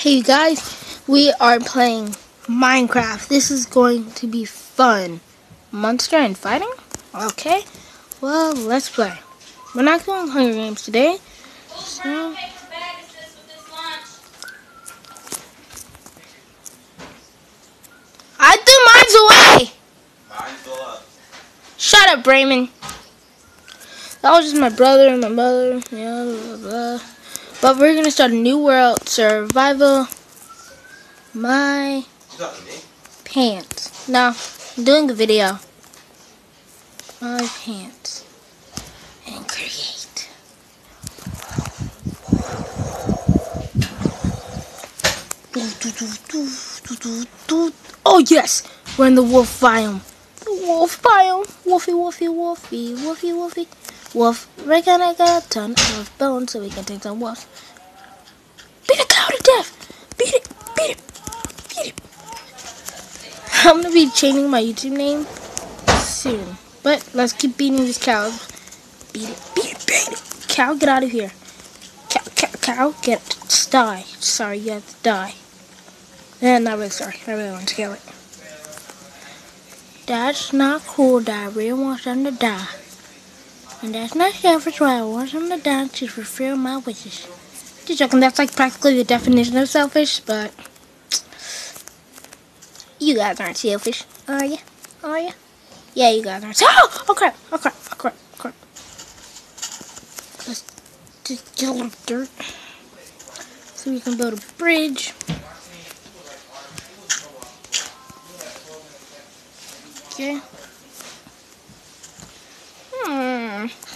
Hey guys, we are playing Minecraft. This is going to be fun. Monster and fighting? Okay. Well, let's play. We're not doing Hunger Games today. So... I threw mine's away! Mine's. Shut up, Raymond. That was just my brother and my mother. Yeah, blah, blah, blah. But we're gonna start a new world survival. My pants. No, I'm doing a video. My pants. And create. Oh yes, we're in the wolf biome. The wolf biome. Wolfy, wolfy, wolfy, wolfy, wolfy. Wolf, we're gonna get a ton of bones so we can take some wolves. Beat a cow to death. Beat it, beat it, beat it. I'm gonna be changing my YouTube name soon. But let's keep beating these cows. Beat it, beat it, beat it. Cow, get out of here. Cow, cow, cow, get die. Sorry, you have to die. Eh, not really sorry. I really want to kill it. That's not cool, Dad. Really want them to die. And that's not selfish, why I want them to die to fulfill my wishes. Just joking, that's like practically the definition of selfish, but you guys aren't selfish, are you? Are you? Yeah, you guys aren't. Oh, oh crap! Oh crap! Oh crap! Oh crap! Let's just get a little dirt so we can build a bridge. Okay.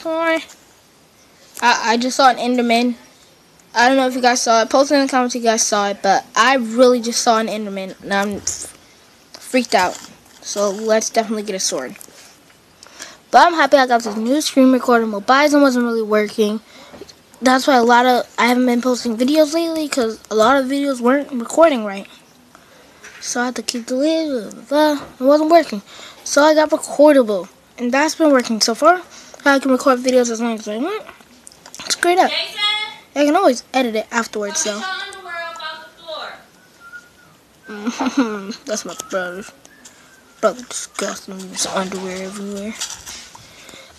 I I just saw an Enderman. I don't know if you guys saw it. Post in the comments if you guys saw it, but I really just saw an Enderman and I'm freaked out. So let's definitely get a sword. But I'm happy I got this new screen recorder. Mobizen wasn't really working. That's why a lot of I haven't been posting videos lately because a lot of videos weren't recording right. So I had to keep the lid. It wasn't working. So I got recordable, and that's been working so far. I can record videos as long as I want. It's great up. Jason, I can always edit it afterwards, put though. your underwear up off the floor. That's my brother. Brother disgusting. There's underwear everywhere.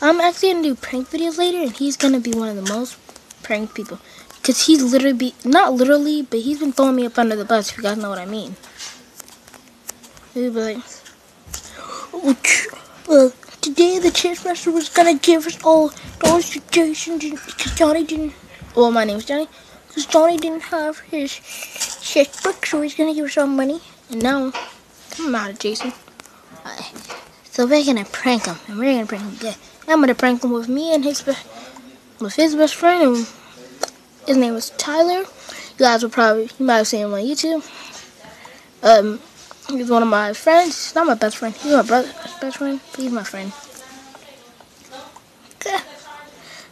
I'm actually gonna do prank videos later, and he's gonna be one of the most prank people. Cause he's literally be not literally, but he's been throwing me up under the bus. If you guys know what I mean. He'll be like, oh, today the chess master was gonna give us all those suggestions because Johnny didn't. Well, my name's Johnny. Because Johnny didn't have his chess book, so he's gonna give us all money. And now, I'm out of Jason. Uh, so we're gonna prank him, and we're gonna prank him good. I'm gonna prank him with me and his with his best friend, and his name is Tyler. You guys will probably you might have seen him on YouTube. Um, he's one of my friends. He's not my best friend. He's my brother's best friend. He's my friend. Okay.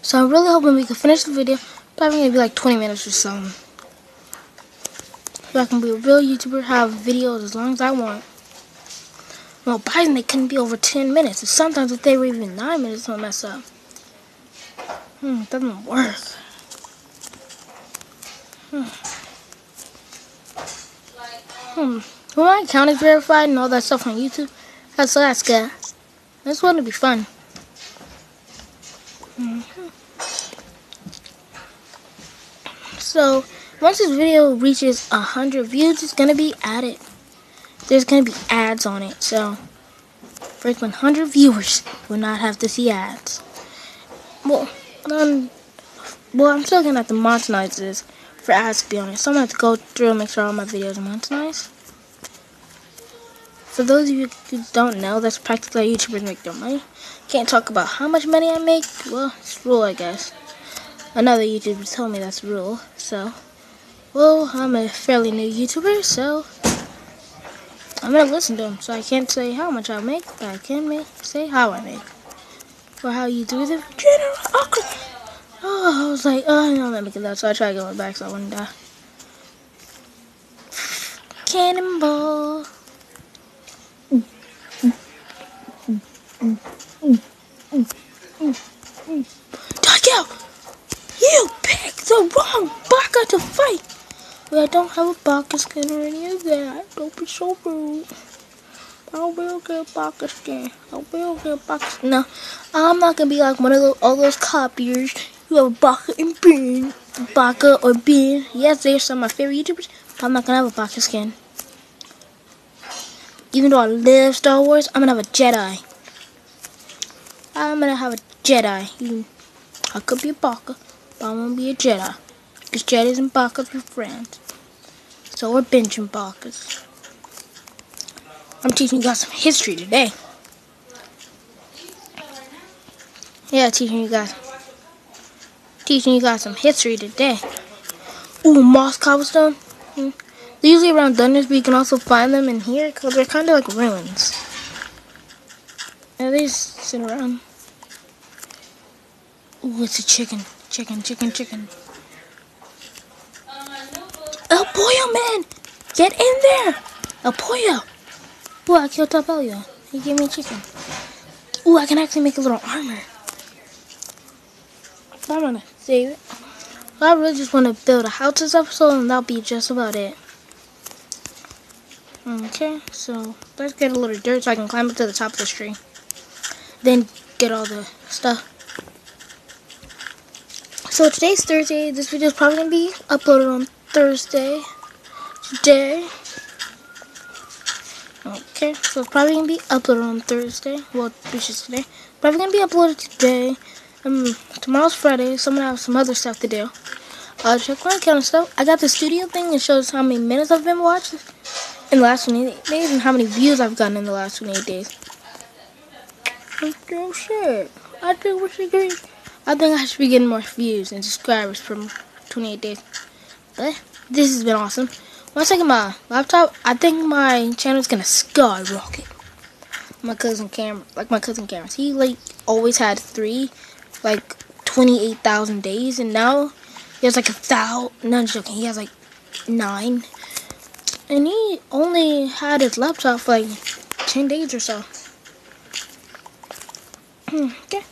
So I'm really hoping we can finish the video. Probably gonna be like 20 minutes or so. So I can be a real YouTuber, have videos as long as I want. Well, Biden, they couldn't be over 10 minutes. Sometimes if they were even 9 minutes, they'll mess up. Hmm, it doesn't work. Hmm. Hmm. Well, my account is verified and all that stuff on YouTube. That's good. This one to be fun. Mhm. So once this video reaches a hundred views, it's gonna be added. There's gonna be ads on it. So first 100 viewers will not have to see ads. Well, um, well, I'm still gonna have to monetize this for ads to be honest. So I'm gonna have to go through and make sure all my videos are monetized. For those of you who don't know, that's practically how YouTubers make their money. Can't talk about how much money I make. Well, it's rule, I guess. Another YouTuber told me that's rule. So, well, I'm a fairly new YouTuber, so I'm gonna listen to him. So I can't say how much I make, but I can make say how I make or how you do the general. Oh, oh, I was like, oh, no, let me get that. So I tried going back so I wouldn't die. Cannonball. Daniel, you picked the wrong bugger to fight. We had don't have a Baka skin or any of that. Don't be so rude. I will get a Baka skin. I will get a skin. No, I'm not gonna be like one of those, all those copiers who have a Baka and Bean. Baka or Bean. Yes, they're some of my favorite YouTubers, but I'm not gonna have a Baka skin. Even though I love Star Wars, I'm gonna have a Jedi. I'm gonna have a Jedi. I could be a Baka, but I'm gonna be a Jedi. Because Jedis and Bakas are friends. So we're benching and I'm teaching you guys some history today. Yeah, teaching you guys. Teaching you guys some history today. Ooh, moss cobblestone. Hmm. They're usually around dungeons, but you can also find them in here because they're kind of like ruins. And they just sit around. Ooh, it's a chicken. Chicken, chicken, chicken. El Pollo Man! Get in there! El Pollo! Ooh, I killed El Pollo. He gave me a chicken. Ooh, I can actually make a little armor. I'm gonna save it. I really just want to build a house this episode, and that'll be just about it. Okay, so let's get a little dirt so I can climb up to the top of this tree. Then get all the stuff. So today's Thursday. This video is probably going to be uploaded on Thursday. Today. Okay, so it's probably to be uploaded on Thursday. Well, which is today. Probably to be uploaded today. Um, tomorrow's Friday, so I'm to have some other stuff to do. Uh, check my account and stuff. I got the studio thing that shows how many minutes I've been watching in the last 28 days and how many views I've gotten in the last 28 days. Oh shit. I think we should get, I think I should be getting more views and subscribers from 28 days. But this has been awesome. Once I get my laptop, I think my channel is gonna skyrocket. My cousin Cameron, like my cousin Cameron, he like always had three, like 28,000 days, and now he has like a thousand. Not joking, he has like nine, and he only had his laptop for like 10 days or so. Hmm, okay,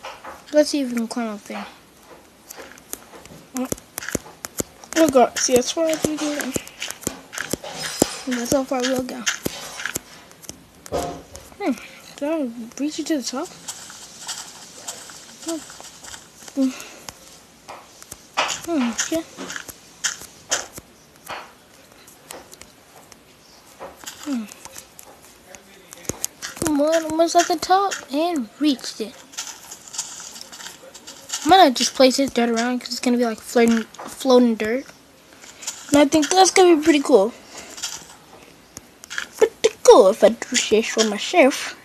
let's see if we can climb up there. Oh god, see as far as we can go. That's how far we'll go. Hmm, did I reach you to the top? Hmm. Hmm, okay. Hmm. On, almost at the top and reached it. I'm gonna just place this dirt around because it's gonna be like floating, floating dirt. And I think that's gonna be pretty cool. Pretty cool if I do say so myself.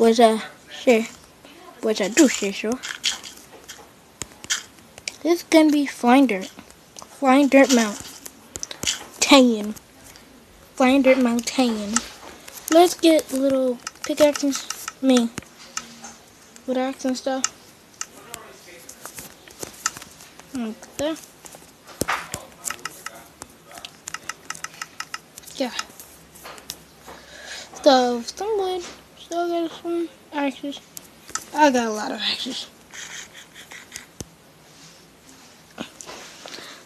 Was I say, was I do say so. This is gonna be flying dirt. Flying dirt mountain. Flying dirt mountain. Let's get little pickaxes. Me. With axe and stuff. Okay. Yeah. Stuff, some wood. Still got some axes. I got a lot of axes.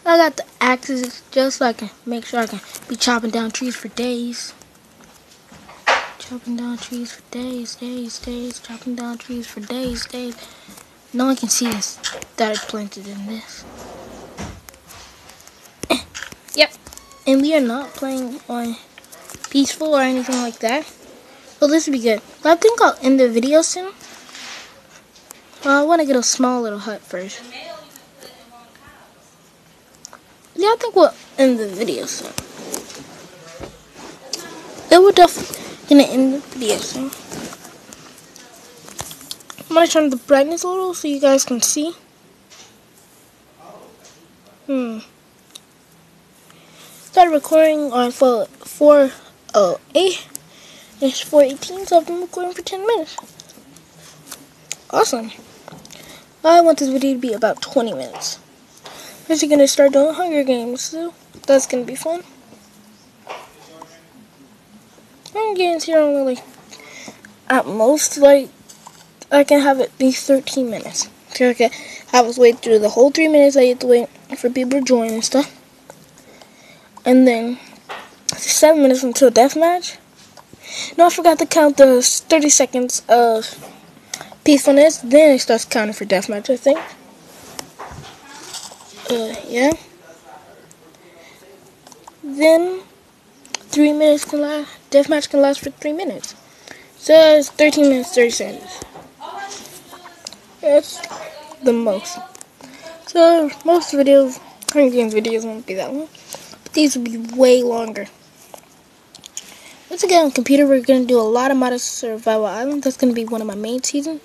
I got the axes just so I can make sure I can be chopping down trees for days. Chopping down trees for days, days, days. Chopping down trees for days, days. No one can see this that I planted in this. yep. And we are not playing on peaceful or anything like that. But this would be good. But I think I'll end the video soon. Well, I want to get a small little hut first. Yeah, I think we'll end the video soon. Then we're definitely gonna end the video soon. I'm gonna turn the brightness a little so you guys can see. Hmm. Started recording on 408. It's 418, so I've been recording for 10 minutes. Awesome. I want this video to be about 20 minutes. We're going to start doing Hunger Games, so that's going to be fun. Hunger Games here only like, at most, like, I can have it be 13 minutes. So I can have us wait through the whole 3 minutes I have to wait for people to join and stuff. and then seven minutes until deathmatch. No, I forgot to count the 30 seconds of peacefulness. Then it starts counting for deathmatch, I think. Uh, yeah. Then three minutes can last. Deathmatch can last for three minutes. So it's 13 minutes 30 seconds. That's the most. So most videos, Hunger Games videos won't be that long, but these will be way longer. Once again, on computer, we're going to do a lot of Modern Survival Island. That's going to be one of my main seasons.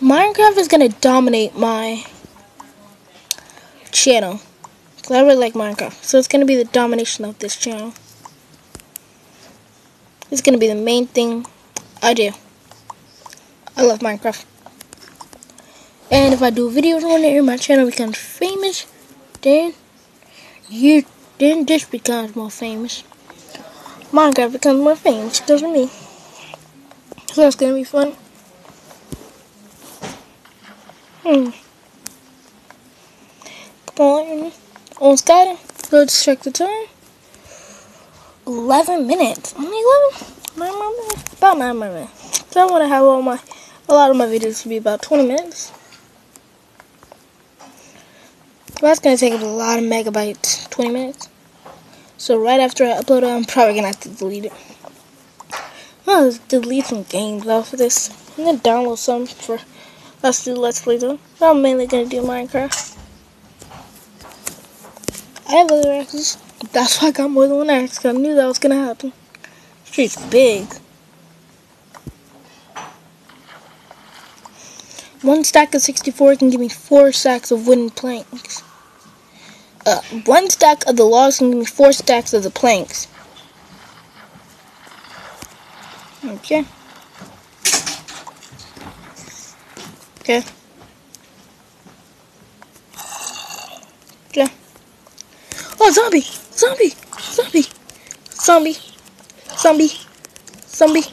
Minecraft is going to dominate my channel. I really like Minecraft. So it's going to be the domination of this channel. It's going to be the main thing I do. I love Minecraft. And if I do videos on it, and my channel becomes famous, then you then this becomes more famous. Minecraft becomes more famous because of me. So that's gonna be fun. Hmm. Come on, almost got it. Let's check the time. 11 minutes. Only 11? 9 more minutes? About 9 more minutes. So I want to have all my, a lot of my videos to be about 20 minutes. That's going to take a lot of megabytes. 20 minutes. So right after I upload it, I'm probably gonna have to delete it. I'll delete some games off of this. I'm gonna download some for us to do Let's Play them. I'm mainly gonna do Minecraft. I have other axes. That's why I got more than one axe, because I knew that was gonna happen. The street's big. One stack of 64 can give me four stacks of wooden planks uh, one stack of the logs me four stacks of the planks. Okay. Okay. Okay. Oh, zombie! Zombie! Zombie! Zombie! Zombie! Zombie!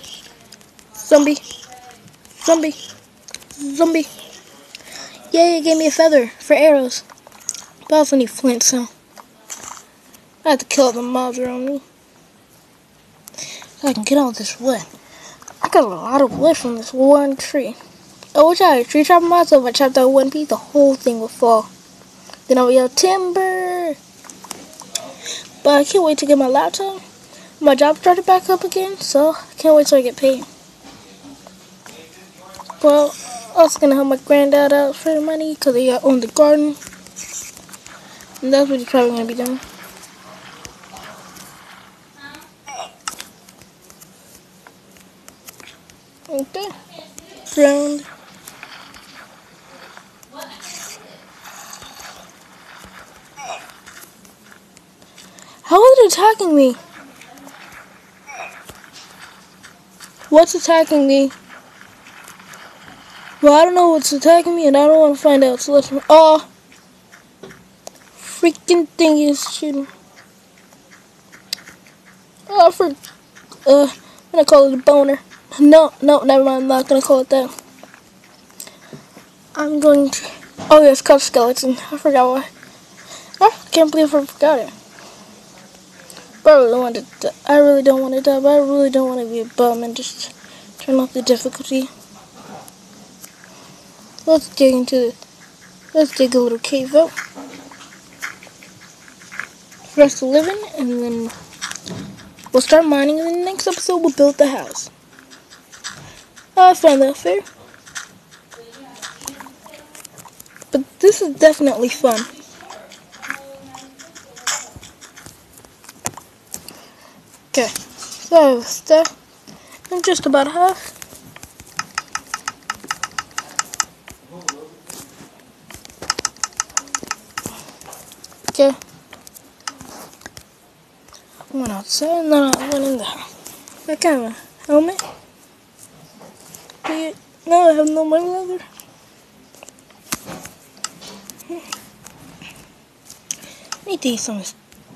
Zombie! Zombie! Zombie! Yay, it gave me a feather for arrows. I also need flint, so I have to kill the mobs around me. So I can get all this wood. I got a lot of wood from this one tree. I wish I tree chopper mod, so if I chopped out one piece, the whole thing would fall. Then I would yell, timber! But I can't wait to get my laptop. My job started back up again, so I can't wait till I get paid. Well, I was gonna help my granddad out for the money because he owned the garden. And that's what he's probably going to be doing. Okay. Round. How is it attacking me? What's attacking me? Well, I don't know what's attacking me, and I don't want to find out. So let's. Oh freaking thing is shooting. Oh, for, uh, I'm gonna call it a boner. No, no, never mind. I'm not gonna call it that. I'm going to. Oh, it's called skeleton. I forgot why. Oh, I can't believe I forgot it. But I really want to. Die. I really don't want to die. But I really don't want to be a bum and just turn off the difficulty. Let's dig into. Let's dig a little cave out for us to live in, and then we'll start mining, and then the next episode we'll build the house. I find that fair. But this is definitely fun. Okay, so stuff. I'm just about half. Okay. So no, I went in the house. What My camera, helmet. But now I have no more leather. need to eat some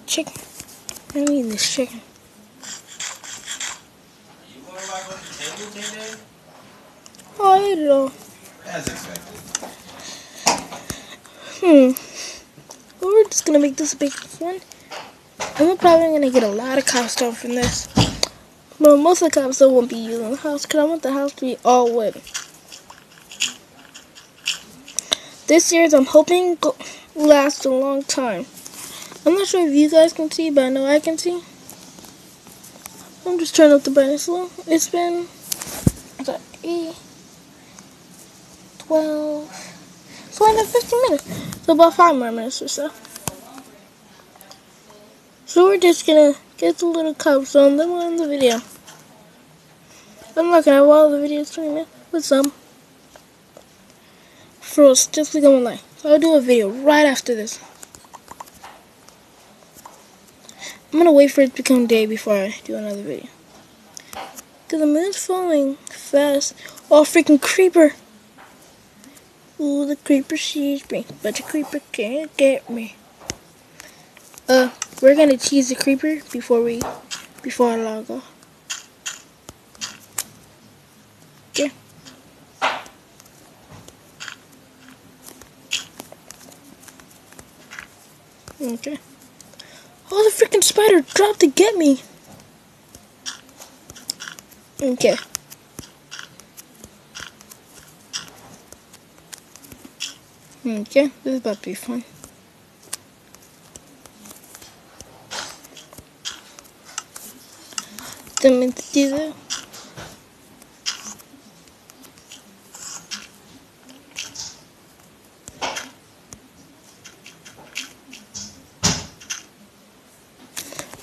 chicken. I need this chicken. Oh, I ate it all. As expected. Hmm. Well, we're just gonna make this a big one. I'm probably gonna get a lot of cobblestone from this. But most of the cobblestone won't be used in the house because I want the house to be all wood. This year's I'm hoping go- last a long time. I'm not sure if you guys can see, but I know I can see. I'm just turning up the brightness a little. It's been that, 8, 12, so another 15 minutes. So about 5 more minutes or so. So we're just gonna get the little cups on, we'll end the video. I'm not gonna have all the videos 20 minutes with some. First, just like on So I'll do a video right after this. I'm gonna wait for it to become day before I do another video. Cause the moon's falling fast. Oh, freaking creeper! Ooh, the creeper sees me, but the creeper can't get me. Uh, we're gonna tease the creeper before we, before I log off. Okay. Okay. Oh, the freaking spider dropped to get me. Okay. Okay, this is about to be fun. Didn't do that.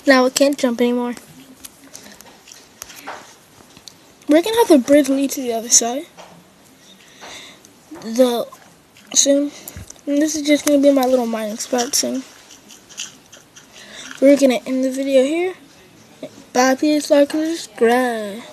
Now I can't jump anymore. We're gonna have the bridge lead to the other side. The soon. And this is just gonna be my little mining spot soon. We're gonna end the video here. Please like and subscribe.